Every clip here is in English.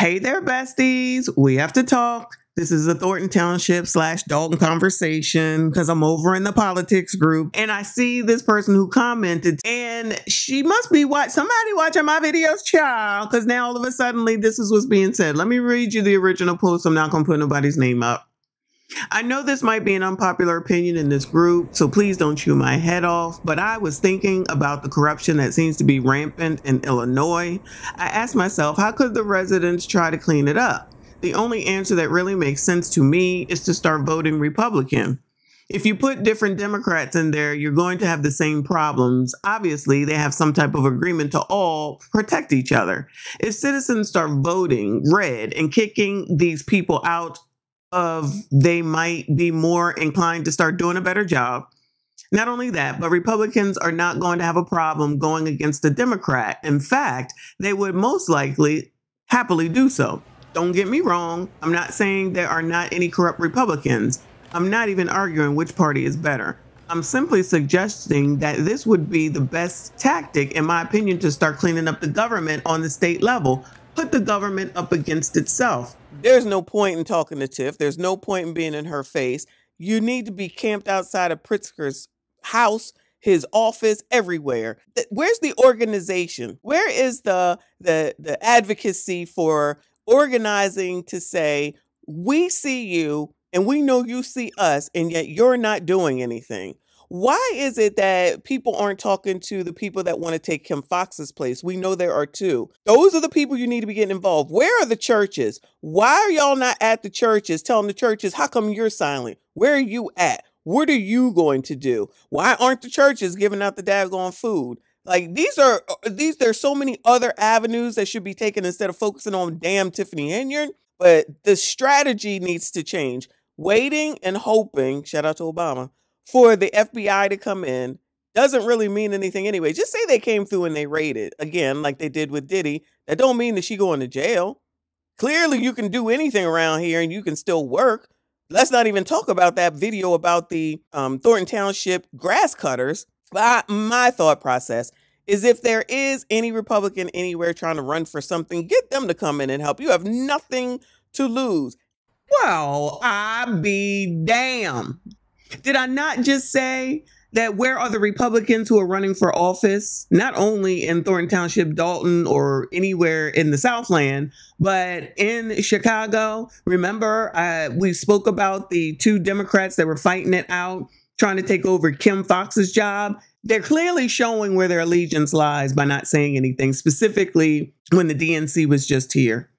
Hey there, besties. We have to talk. This is a Thornton Township slash Dolton conversation because I'm over in the politics group and I see this person who commented and she must be watch somebody watching my videos, child, because now all of a sudden this is what's being said. Let me read you the original post. I'm not going to put nobody's name up. I know this might be an unpopular opinion in this group, so please don't chew my head off, but I was thinking about the corruption that seems to be rampant in Illinois. I asked myself, how could the residents try to clean it up? The only answer that really makes sense to me is to start voting Republican. If you put different Democrats in there, you're going to have the same problems. Obviously, they have some type of agreement to all protect each other. If citizens start voting red and kicking these people out of they might be more inclined to start doing a better job. Not only that, but Republicans are not going to have a problem going against a Democrat. In fact, they would most likely happily do so. Don't get me wrong, I'm not saying there are not any corrupt Republicans. I'm not even arguing which party is better. I'm simply suggesting that this would be the best tactic, in my opinion, to start cleaning up the government on the state level. Put the government up against itself. There's no point in talking to Tiff. There's no point in being in her face. You need to be camped outside of Pritzker's house, his office, everywhere. Where's the organization? Where is the the the advocacy for organizing to say we see you and we know you see us and yet you're not doing anything? Why is it that people aren't talking to the people that want to take Kim Foxx's place? We know there are two. Those are the people you need to be getting involved. Where are the churches? Why are y'all not at the churches telling the churches, how come you're silent? Where are you at? What are you going to do? Why aren't the churches giving out the daggone food? Like these are uh, these there's so many other avenues that should be taken instead of focusing on damn Tiffany Henyard. But the strategy needs to change. Waiting and hoping, shout out to Obama, for the FBI to come in doesn't really mean anything anyway. Just say they came through and they raided again, like they did with Diddy. That don't mean that she going to jail. Clearly, you can do anything around here and you can still work. Let's not even talk about that video about the um, Thornton Township grass cutters. But my thought process is if there is any Republican anywhere trying to run for something, get them to come in and help. You have nothing to lose. Well, I be damn. Did I not just say that where are the Republicans who are running for office, not only in Thornton Township, Dolton, or anywhere in the Southland, but in Chicago? Remember, uh, we spoke about the two Democrats that were fighting it out, trying to take over Kim Foxx's job. They're clearly showing where their allegiance lies by not saying anything, specifically when the DNC was just here.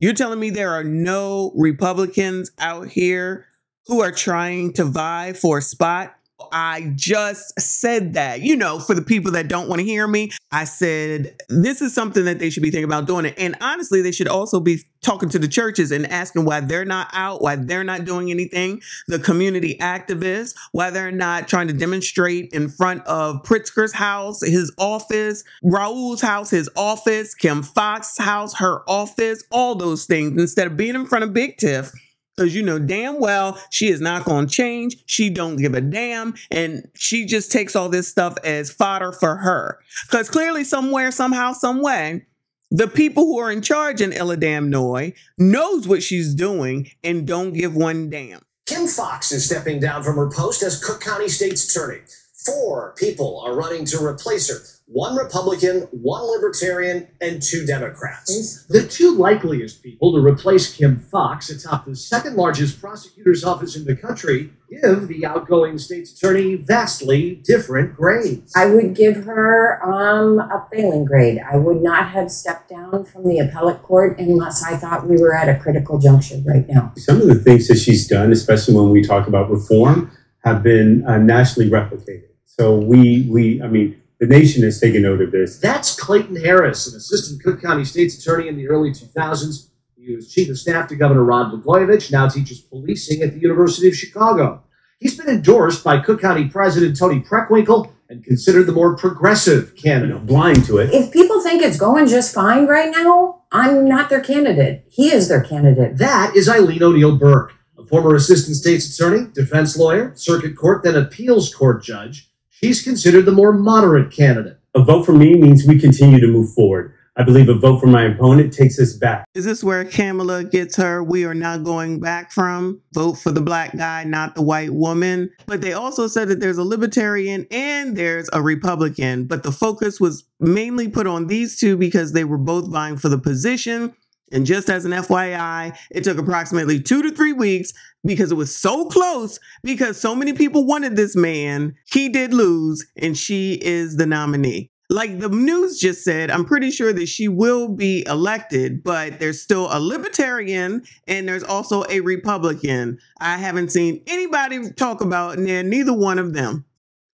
You're telling me there are no Republicans out here who are trying to vie for a spot. I just said that, you know, for the people that don't want to hear me, I said this is something that they should be thinking about doing it. And honestly, they should also be talking to the churches and asking why they're not out, why they're not doing anything. The community activists, why they're not trying to demonstrate in front of Pritzker's house, his office, Raoul's house, his office, Kim Foxx's house, her office, all those things, instead of being in front of Big Tiff because you know damn well she is not going to change. She don't give a damn, and she just takes all this stuff as fodder for her. Because clearly, somewhere, somehow, some way, the people who are in charge in Illidamnoy knows what she's doing and don't give one damn. Kim Foxx is stepping down from her post as Cook County State's attorney. Four people are running to replace her one Republican, one Libertarian, and two Democrats. The two likeliest people to replace Kim Foxx atop the second largest prosecutor's office in the country give the outgoing state's attorney vastly different grades. I would give her um, a failing grade. I would not have stepped down from the appellate court unless I thought we were at a critical juncture right now. Some of the things that she's done, especially when we talk about reform, have been uh, nationally replicated. So we, we, I mean, the nation has taken note of this. That's Clayton Harris, an assistant Cook County State's attorney in the early 2000s. He was chief of staff to Governor Rod Blagojevich, now teaches policing at the University of Chicago. He's been endorsed by Cook County President Toni Preckwinkle and considered the more progressive candidate. You know, blind to it. If people think it's going just fine right now, I'm not their candidate. He is their candidate. That is Eileen O'Neill Burke, a former assistant state's attorney, defense lawyer, circuit court, then appeals court judge. He's considered the more moderate candidate. A vote for me means we continue to move forward. I believe a vote for my opponent takes us back. Is this where Kamala gets her we are not going back from? Vote for the black guy, not the white woman. But they also said that there's a libertarian and there's a Republican, but the focus was mainly put on these two because they were both vying for the position. And just as an FYI, it took approximately two to three weeks because it was so close because so many people wanted this man. He did lose, and she is the nominee like the news just said, I'm pretty sure that she will be elected, but there's still a libertarian and there's also a Republican. I haven't seen anybody talk about neither one of them.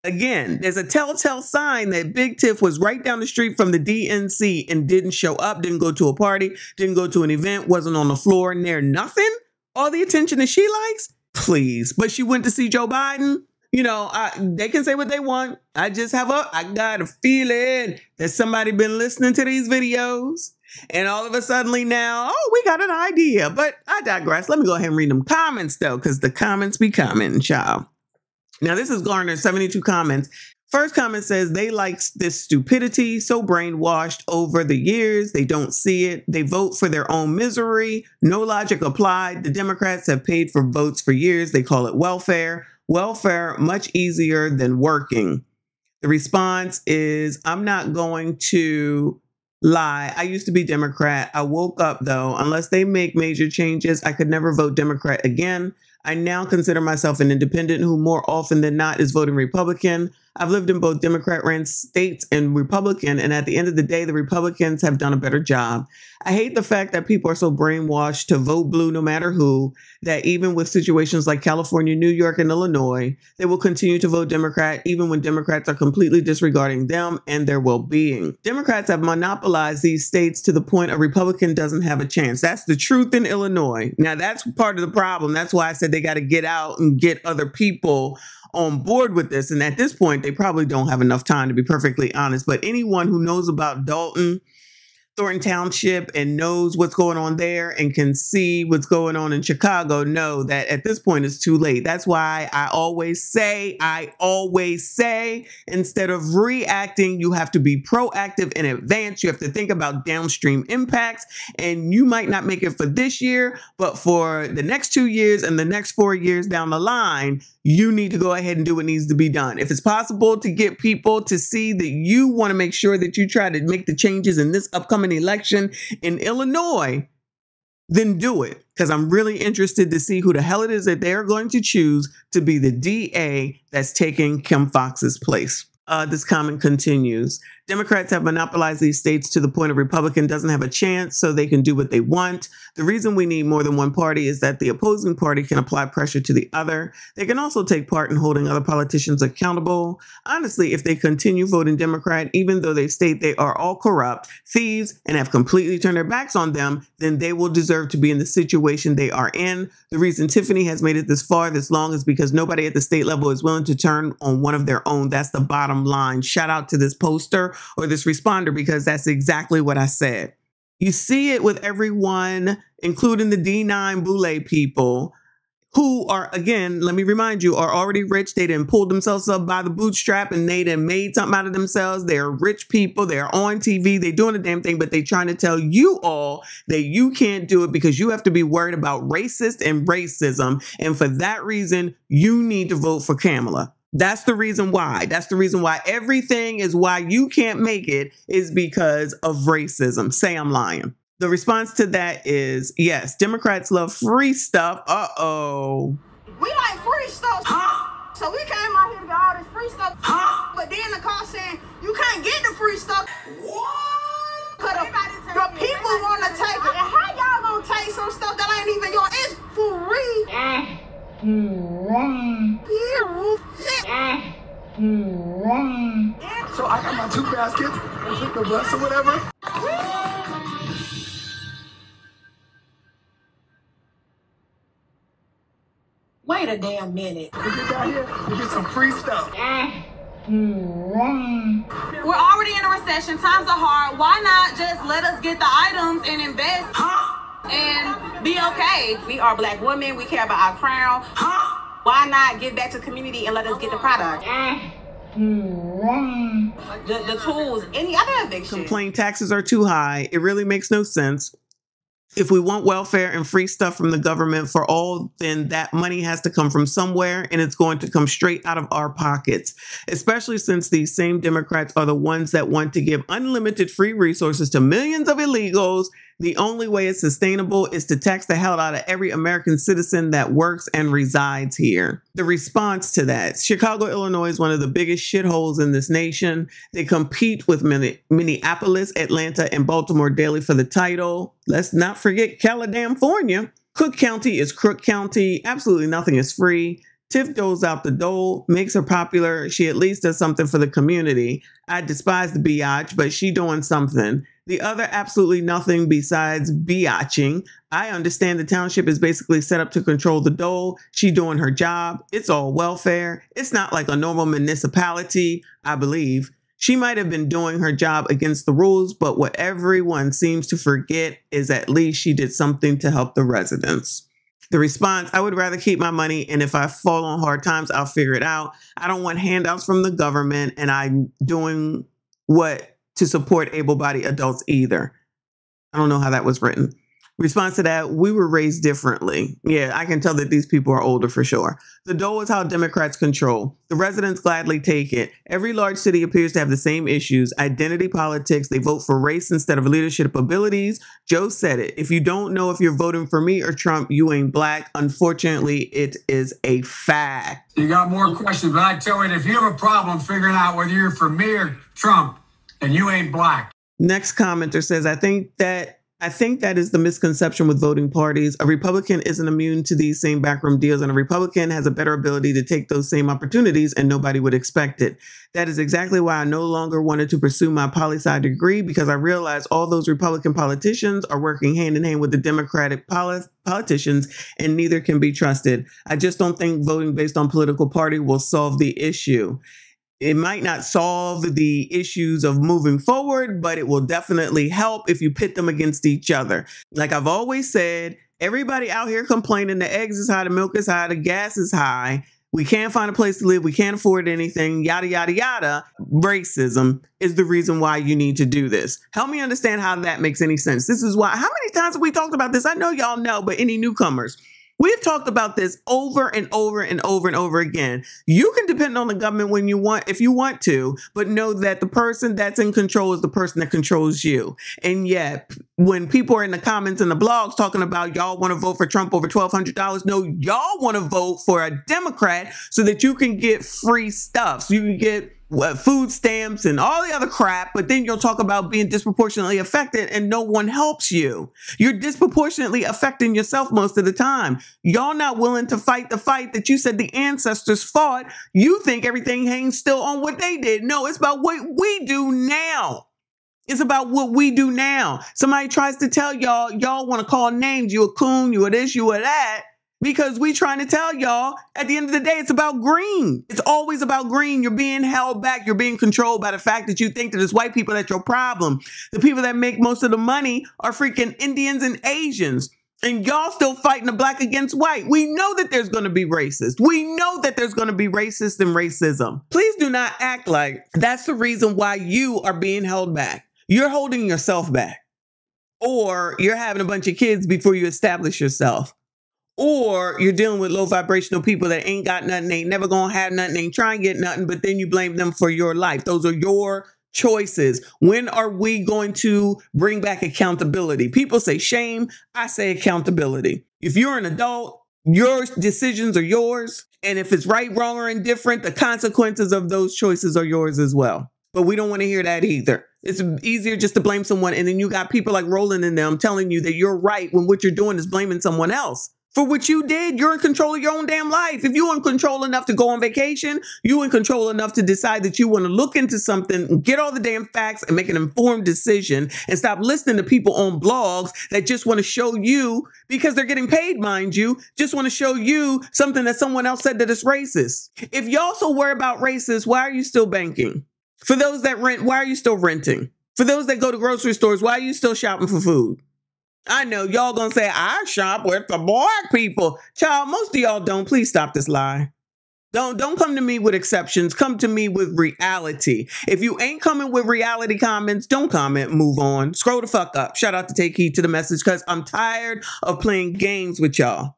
Again, mm. there's a telltale sign that Big Tiff was right down the street from the DNC and didn't show up, didn't go to a party, didn't go to an event, wasn't on the floor near nothing. All the attention that she likes? Please. But she went to see Joe Biden you know, I, they can say what they want. I just have a, I got a feeling that somebody been listening to these videos and all of a suddenly now, oh, we got an idea. But I digress. Let me go ahead and read them comments though, because the comments be coming, child. Now, this is garnered 72 comments. First comment says they like this stupidity, so brainwashed over the years. They don't see it. They vote for their own misery. No logic applied. The Democrats have paid for votes for years. They call it welfare welfare much easier than working. The response is I'm not going to lie. I used to be Democrat. I woke up though, unless they make major changes, I could never vote Democrat again. I now consider myself an independent who more often than not is voting Republican. I've lived in both Democrat ran states and Republican, and at the end of the day, the Republicans have done a better job. I hate the fact that people are so brainwashed to vote blue no matter who, that even with situations like California, New York, and Illinois, they will continue to vote Democrat even when Democrats are completely disregarding them and their well being. Democrats have monopolized these states to the point a Republican doesn't have a chance. That's the truth in Illinois. Now, that's part of the problem. That's why I said they got to get out and get other people on board with this. And at this point, they probably don't have enough time to be perfectly honest. But anyone who knows about Dolton, Thornton Township and knows what's going on there and can see what's going on in Chicago know that at this point it's too late. That's why I always say, I always say, instead of reacting, you have to be proactive in advance. You have to think about downstream impacts, and you might not make it for this year, but for the next two years and the next four years down the line, you need to go ahead and do what needs to be done. If it's possible to get people to see that you want to make sure that you try to make the changes in this upcoming election in Illinois, then do it. Because I'm really interested to see who the hell it is that they're going to choose to be the DA that's taking Kim Foxx's place. Uh, this comment continues. Democrats have monopolized these states to the point a Republican doesn't have a chance, so they can do what they want. The reason we need more than one party is that the opposing party can apply pressure to the other. They can also take part in holding other politicians accountable. Honestly, if they continue voting Democrat, even though they state they are all corrupt, thieves, and have completely turned their backs on them, then they will deserve to be in the situation they are in. The reason Tiffany has made it this far, this long, is because nobody at the state level is willing to turn on one of their own. That's the bottom line. Shout out to this poster or this responder because that's exactly what I said. You see it with everyone, including the D9 Boule people who are, again, let me remind you, are already rich. They didn't pull themselves up by the bootstrap and they didn't made something out of themselves. They're rich people. They're on TV. They're doing a damn thing, but they're trying to tell you all that you can't do it because you have to be worried about racist and racism. And for that reason, you need to vote for Kamala. That's the reason why. That's the reason why everything is why you can't make it is because of racism. Say I'm lying. The response to that is yes, Democrats love free stuff. Uh oh. We like free stuff. Huh? So we came out here to get all this free stuff. Huh? But then the call saying you can't get the free stuff. What? Cause the, the people want to take it. And how y'all gonna take some stuff that ain't even yours? It's free. So I got my two baskets and took the bus or whatever. Wait a damn minute. We get down here, we get some free stuff. We're already in a recession. Times are hard. Why not just let us get the items and invest? And be okay. We are black women. We care about our crown. Why not give back to the community and let us get the product? The, the tools, any other eviction. Complain taxes are too high. It really makes no sense. If we want welfare and free stuff from the government for all, then that money has to come from somewhere and it's going to come straight out of our pockets, especially since these same Democrats are the ones that want to give unlimited free resources to millions of illegals the only way it's sustainable is to tax the hell out of every American citizen that works and resides here. The response to that Chicago, Illinois is one of the biggest shitholes in this nation. They compete with Minneapolis, Atlanta, and Baltimore daily for the title. Let's not forget California. Cook County is Crook County. Absolutely nothing is free. Tiff doles out the dole, makes her popular. She at least does something for the community. I despise the biatch, but she doing something. The other absolutely nothing besides biatching. I understand the township is basically set up to control the dole. She doing her job. It's all welfare. It's not like a normal municipality, I believe. She might have been doing her job against the rules, but what everyone seems to forget is at least she did something to help the residents. The response I would rather keep my money, and if I fall on hard times, I'll figure it out. I don't want handouts from the government, and I'm doing what to support able bodied adults either. I don't know how that was written. Response to that, we were raised differently. Yeah, I can tell that these people are older for sure. The dole is how Democrats control. The residents gladly take it. Every large city appears to have the same issues identity politics. They vote for race instead of leadership abilities. Joe said it. If you don't know if you're voting for me or Trump, you ain't black. Unfortunately, it is a fact. You got more questions, but I tell you, if you have a problem figuring out whether you're for me or Trump, and you ain't black. Next commenter says, I think that I think that is the misconception with voting parties. A Republican isn't immune to these same backroom deals, and a Republican has a better ability to take those same opportunities, and nobody would expect it. That is exactly why I no longer wanted to pursue my poli sci degree because I realized all those Republican politicians are working hand in hand with the Democratic polit- politicians, and neither can be trusted. I just don't think voting based on political party will solve the issue it might not solve the issues of moving forward, but it will definitely help if you pit them against each other. Like I've always said, everybody out here complaining the eggs is high, the milk is high, the gas is high. We can't find a place to live. We can't afford anything, yada, yada, yada. Racism is the reason why you need to do this. Help me understand how that makes any sense. This is why, how many times have we talked about this? I know y'all know, but any newcomers, We've talked about this over and over and over and over again. You can depend on the government when you want, if you want to, but know that the person that's in control is the person that controls you. And yet, when people are in the comments and the blogs talking about y'all want to vote for Trump over $1,200, no, y'all want to vote for a Democrat so that you can get free stuff. So you can get what, food stamps and all the other crap, but then you'll talk about being disproportionately affected and no one helps you. You're disproportionately affecting yourself most of the time. Y'all not willing to fight the fight that you said the ancestors fought. You think everything hangs still on what they did. No, it's about what we do now. It's about what we do now. Somebody tries to tell y'all, y'all want to call names. You a coon, you a this, you a that because we trying to tell y'all at the end of the day it's about green it's always about green you're being held back you're being controlled by the fact that you think that it's white people that's your problem the people that make most of the money are freaking indians and asians and y'all still fighting the black against white. We know that there's going to be racist. We know that there's going to be racist and racism. Please do not act like that's the reason why you are being held back. You're holding yourself back. Or you're having a bunch of kids before you establish yourself or you're dealing with low vibrational people that ain't got nothing, ain't never gonna have nothing, ain't trying to get nothing, but then you blame them for your life. Those are your choices. When are we going to bring back accountability? People say shame, I say accountability. If you're an adult, your decisions are yours. And if it's right, wrong, or indifferent, the consequences of those choices are yours as well. But we don't want to hear that either. It's easier just to blame someone. And then you got people like Roland and them telling you that you're right when what you're doing is blaming someone else for what you did. You're in control of your own damn life. If you're in control enough to go on vacation, you're in control enough to decide that you want to look into something, get all the damn facts and make an informed decision and stop listening to people on blogs that just want to show you because they're getting paid, mind you, just want to show you something that someone else said that is racist. If y'all so worry about racist, why are you still banking? For those that rent, why are you still renting? For those that go to grocery stores, why are you still shopping for food? I know y'all gonna say I shop with the black people. Child, most of y'all don't. Please stop this lie. Don't don't come to me with exceptions. Come to me with reality. If you ain't coming with reality comments, don't comment. Move on. Scroll the fuck up. Shout out to take heed to the message because I'm tired of playing games with y'all.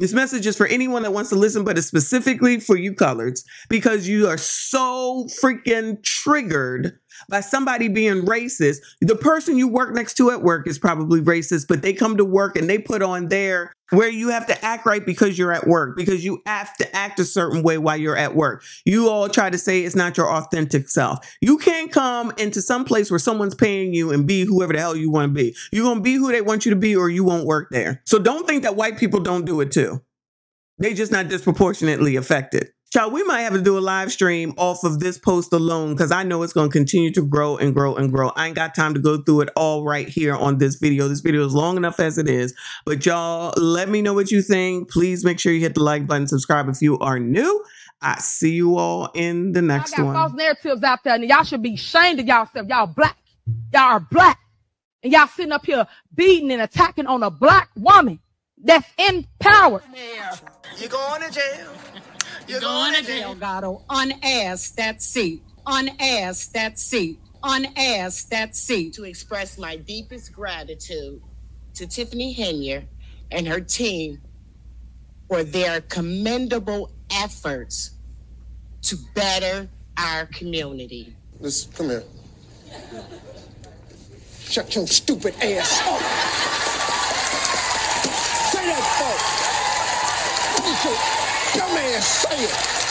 This message is for anyone that wants to listen, but it's specifically for you coloreds because you are so freaking triggered by somebody being racist. The person you work next to at work is probably racist, but they come to work and they put on their where you have to act right because you're at work, because you have to act a certain way while you're at work. You all try to say it's not your authentic self. You can't come into some place where someone's paying you and be whoever the hell you want to be. You're going to be who they want you to be or you won't work there. So don't think that white people don't do it too. They just not disproportionately affected. Child, we might have to do a live stream off of this post alone because I know it's going to continue to grow and grow and grow. I ain't got time to go through it all right here on this video. This video is long enough as it is. But y'all, let me know what you think. Please make sure you hit the like button, subscribe if you are new. I see you all in the next y'all got one. false narratives out there, and y'all should be ashamed of yourself. Y'all black. Y'all are black. And y'all sitting up here beating and attacking on a black woman that's in power. You going to jail. You're going to jail, Gatto. Unass that seat. Unass that seat. Unass that seat. to express my deepest gratitude to Tiffany Henyard and her team for their commendable efforts to better our community. Listen, come here. Shut your stupid ass up. Say that, folks. Your dumb say it?